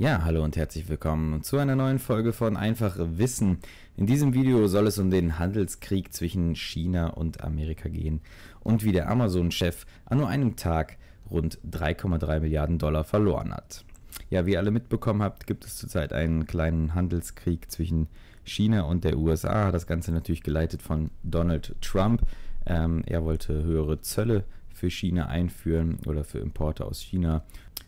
Ja, hallo und herzlich willkommen zu einer neuen Folge von Einfache Wissen. In diesem Video soll es um den Handelskrieg zwischen China und Amerika gehen und wie der Amazon-Chef an nur einem Tag rund 3,3 Milliarden Dollar verloren hat. Ja, wie ihr alle mitbekommen habt, gibt es zurzeit einen kleinen Handelskrieg zwischen China und der USA. Das Ganze natürlich geleitet von Donald Trump. Ähm, er wollte höhere Zölle für China einführen oder für Importe aus China.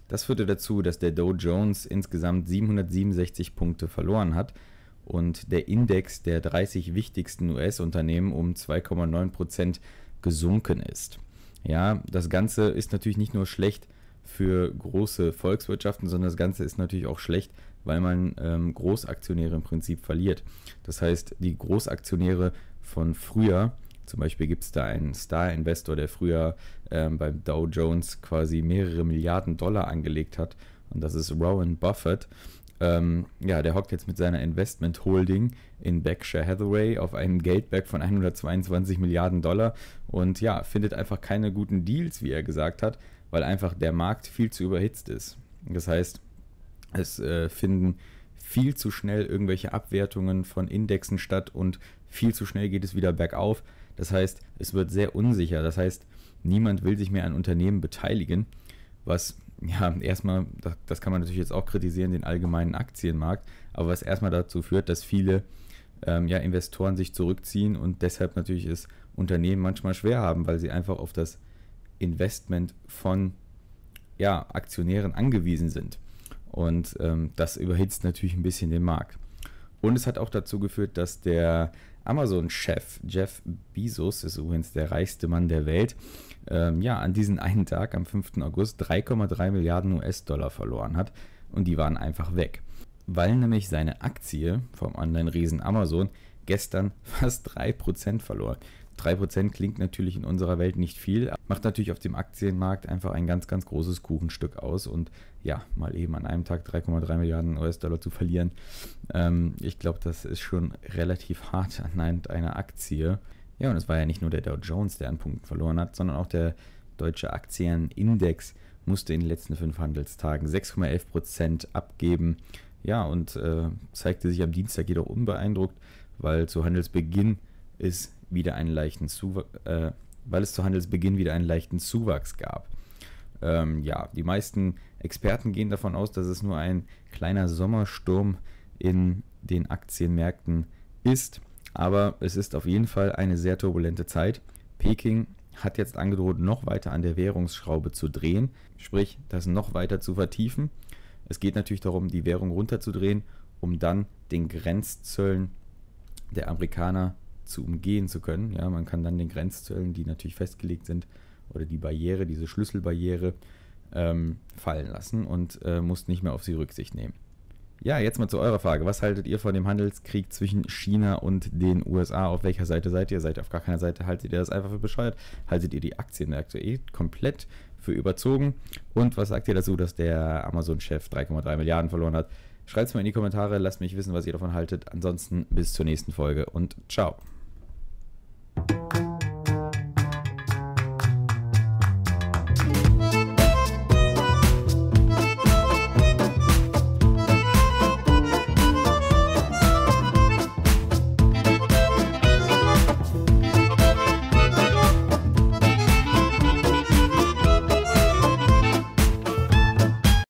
Das führte dazu, dass der Dow Jones insgesamt 767 Punkte verloren hat und der Index der 30 wichtigsten US-Unternehmen um 2,9% gesunken ist. Ja, das Ganze ist natürlich nicht nur schlecht für große Volkswirtschaften, sondern das Ganze ist natürlich auch schlecht, weil man ähm, Großaktionäre im Prinzip verliert. Das heißt, die Großaktionäre von früher, zum Beispiel gibt es da einen Star-Investor, der früher ähm, beim Dow Jones quasi mehrere Milliarden Dollar angelegt hat. Und das ist Rowan Buffett. Ähm, ja, der hockt jetzt mit seiner Investment Holding in Berkshire Hathaway auf einen Geldberg von 122 Milliarden Dollar und ja, findet einfach keine guten Deals, wie er gesagt hat, weil einfach der Markt viel zu überhitzt ist. Das heißt, es äh, finden viel zu schnell irgendwelche Abwertungen von Indexen statt und viel zu schnell geht es wieder bergauf. Das heißt, es wird sehr unsicher. Das heißt, niemand will sich mehr an Unternehmen beteiligen, was ja erstmal, das, das kann man natürlich jetzt auch kritisieren, den allgemeinen Aktienmarkt, aber was erstmal dazu führt, dass viele ähm, ja, Investoren sich zurückziehen und deshalb natürlich es Unternehmen manchmal schwer haben, weil sie einfach auf das Investment von ja, Aktionären angewiesen sind. Und ähm, das überhitzt natürlich ein bisschen den Markt. Und es hat auch dazu geführt, dass der Amazon-Chef Jeff Bezos, ist übrigens der reichste Mann der Welt, ähm, ja, an diesem einen Tag, am 5. August, 3,3 Milliarden US-Dollar verloren hat. Und die waren einfach weg. Weil nämlich seine Aktie vom Online-Riesen Amazon gestern fast 3% verlor. 3% klingt natürlich in unserer Welt nicht viel, macht natürlich auf dem Aktienmarkt einfach ein ganz, ganz großes Kuchenstück aus. Und ja, mal eben an einem Tag 3,3 Milliarden US-Dollar zu verlieren, ähm, ich glaube, das ist schon relativ hart anhand einer Aktie. Ja, und es war ja nicht nur der Dow Jones, der an Punkten verloren hat, sondern auch der deutsche Aktienindex musste in den letzten fünf Handelstagen 6,11% abgeben. Ja, und äh, zeigte sich am Dienstag jedoch unbeeindruckt, weil zu Handelsbeginn ist wieder einen leichten Zuwachs, äh, weil es zu Handelsbeginn wieder einen leichten Zuwachs gab. Ähm, ja, die meisten Experten gehen davon aus, dass es nur ein kleiner Sommersturm in den Aktienmärkten ist, aber es ist auf jeden Fall eine sehr turbulente Zeit. Peking hat jetzt angedroht, noch weiter an der Währungsschraube zu drehen, sprich das noch weiter zu vertiefen. Es geht natürlich darum, die Währung runterzudrehen, um dann den Grenzzöllen der Amerikaner zu umgehen zu können. Ja, man kann dann den Grenzzöllen, die natürlich festgelegt sind, oder die Barriere, diese Schlüsselbarriere, ähm, fallen lassen und äh, muss nicht mehr auf sie Rücksicht nehmen. Ja, jetzt mal zu eurer Frage. Was haltet ihr von dem Handelskrieg zwischen China und den USA? Auf welcher Seite seid ihr? Seid ihr auf gar keiner Seite? Haltet ihr das einfach für bescheuert? Haltet ihr die Aktienmärkte eh komplett für überzogen? Und was sagt ihr dazu, dass der Amazon-Chef 3,3 Milliarden verloren hat? Schreibt es mal in die Kommentare, lasst mich wissen, was ihr davon haltet. Ansonsten bis zur nächsten Folge und ciao.